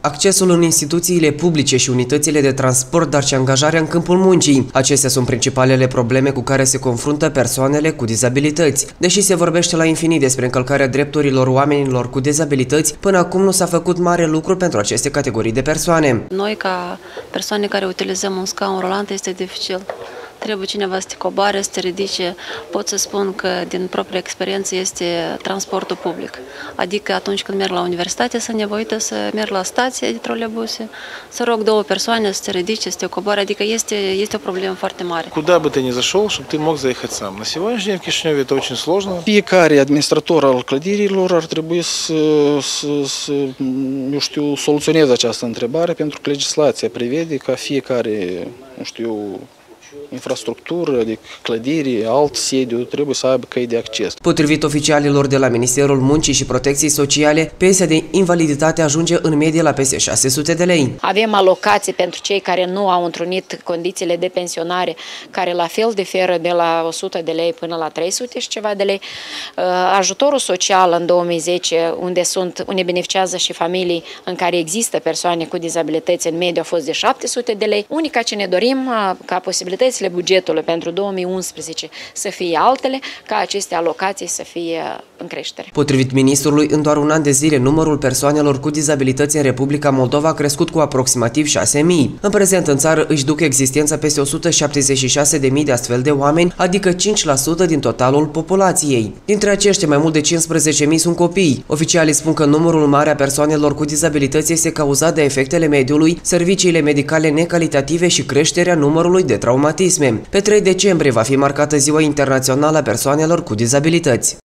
Accesul în instituțiile publice și unitățile de transport, dar și angajarea în câmpul muncii. Acestea sunt principalele probleme cu care se confruntă persoanele cu dizabilități. Deși se vorbește la infinit despre încălcarea drepturilor oamenilor cu dizabilități, până acum nu s-a făcut mare lucru pentru aceste categorii de persoane. Noi, ca persoane care utilizăm un scaun rolant, este dificil trebuie cineva să te coboare, să te ridice. Pot să spun că din propria experiență este transportul public. Adică atunci când merg la universitate sunt nevoită să merg la stație de trolebuse, să rog două persoane să te ridice, să te coboare, adică este, este o problemă foarte mare. Куда бы ты ни зашел, чтобы ты мог заехать сам. На сегодняшний день в Кишиневе это очень сложно. Fiecare administrator al clădirilor ar trebui să, să, să eu știu, soluționeze această întrebare pentru că legislația prevede ca fiecare, nu știu, infrastructură, adică clădiri, alt sediu, trebuie să aibă căi de acces. Potrivit oficialilor de la Ministerul Muncii și Protecției Sociale, pensia de invaliditate ajunge în medie la peste 600 de lei. Avem alocații pentru cei care nu au întrunit condițiile de pensionare, care la fel diferă de la 100 de lei până la 300 și ceva de lei. Uh, ajutorul social în 2010, unde, sunt, unde beneficiază și familii în care există persoane cu dizabilități, în mediu a fost de 700 de lei. Unica ce ne dorim uh, ca posibilități prioritățile bugetului pentru 2011 să fie altele, ca aceste alocații să fie în creștere. Potrivit ministrului, în doar un an de zile, numărul persoanelor cu dizabilități în Republica Moldova a crescut cu aproximativ 6.000. În prezent, în țară își duc existența peste 176.000 de astfel de oameni, adică 5% din totalul populației. Dintre aceștia, mai mult de 15.000 sunt copii. Oficialii spun că numărul mare a persoanelor cu dizabilități este cauzat de efectele mediului, serviciile medicale necalitative și creșterea numărului de traumatisme. Pe 3 decembrie va fi marcată Ziua Internațională a Persoanelor cu Dizabilități.